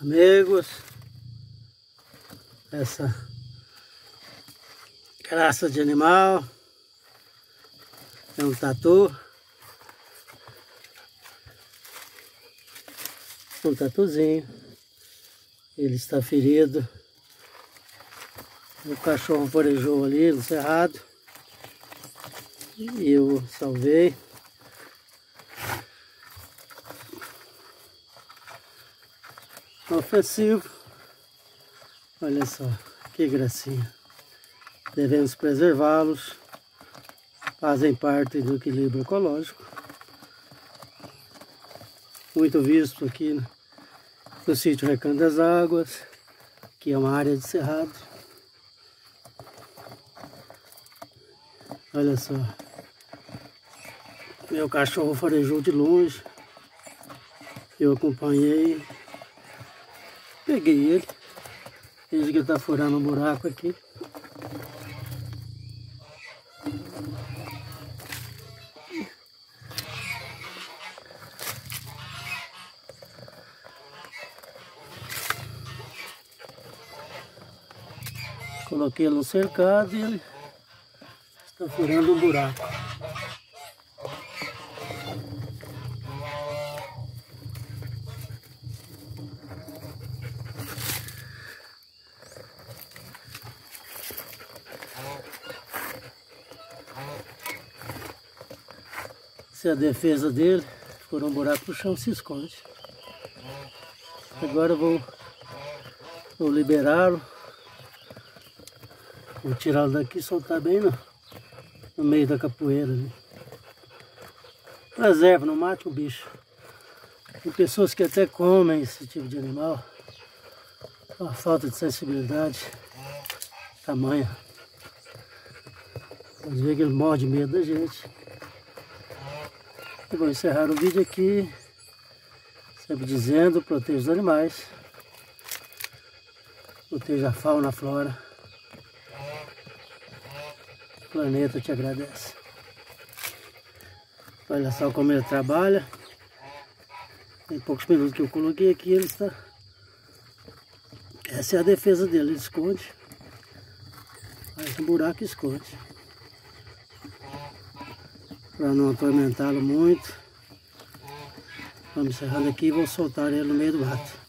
Amigos, essa graça de animal é um tatu, um tatuzinho, ele está ferido, o cachorro farejou ali no cerrado. E eu salvei. Ofensivo. Olha só, que gracinha. Devemos preservá-los. Fazem parte do equilíbrio ecológico. Muito visto aqui no, no sítio Recanto das Águas, que é uma área de cerrado. Olha só. Meu cachorro farejou de longe. Eu acompanhei Peguei ele. Veja que ele tá furando um buraco aqui. Coloquei ele no cercado e ele está furando um buraco. Se é a defesa dele for um buraco no chão, se esconde. Agora vou, vou liberá-lo. Vou tirá-lo daqui e soltar bem no, no meio da capoeira. Ali. Preserva, não mate o bicho. Tem pessoas que até comem esse tipo de animal. Uma falta de sensibilidade tamanha. Pode ver que ele morre de medo da gente. E vou encerrar o vídeo aqui, sempre dizendo, proteja os animais, proteja a fauna, a flora. O planeta te agradece. Olha só como ele trabalha. Em poucos minutos que eu coloquei aqui, ele está... Essa é a defesa dele, ele esconde. Faz um buraco e esconde para não atormentá-lo muito. Vamos encerrando aqui e vou soltar ele no meio do mato.